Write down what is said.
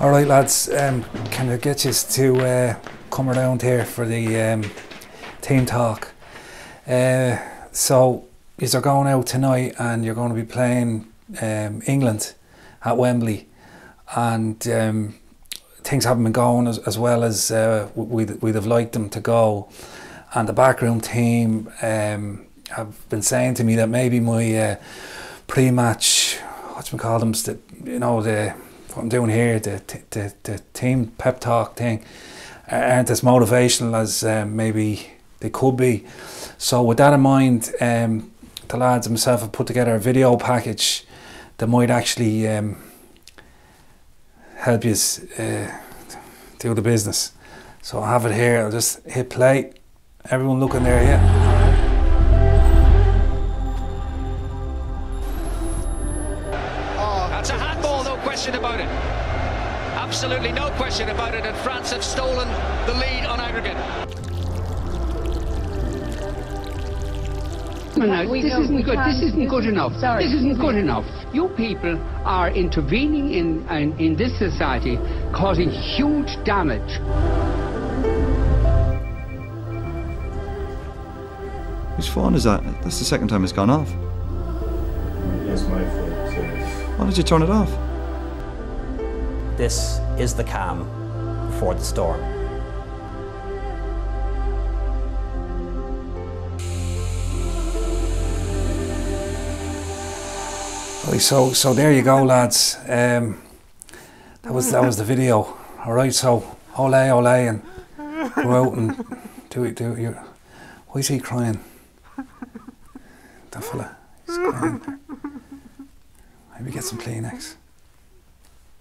All right, lads. Um, can I get you to uh, come around here for the um, team talk? Uh, so, you're going out tonight, and you're going to be playing um, England at Wembley, and um, things haven't been going as, as well as uh, we'd, we'd have liked them to go. And the backroom team um, have been saying to me that maybe my uh, pre-match, what's we call them, you know, the what I'm doing here, the, the, the team pep talk thing, aren't as motivational as um, maybe they could be. So with that in mind, um, the lads and myself have put together a video package that might actually um, help you uh, do the business. So I have it here, I'll just hit play. Everyone looking there, yeah? Question about it. Absolutely no question about it, and France have stolen the lead on aggregate. No, no, this isn't good. This isn't good enough. Sorry. This isn't good enough. You people are intervening in, in, in this society, causing huge damage. Whose phone is that? That's the second time it's gone off. That's my fault. Why did you turn it off? This is the calm before the storm. So, so there you go, lads. Um, that was that was the video. All right, so ole ole and go out and do it. Do it. Why is he crying? That fella, he's crying. Maybe get some Kleenex.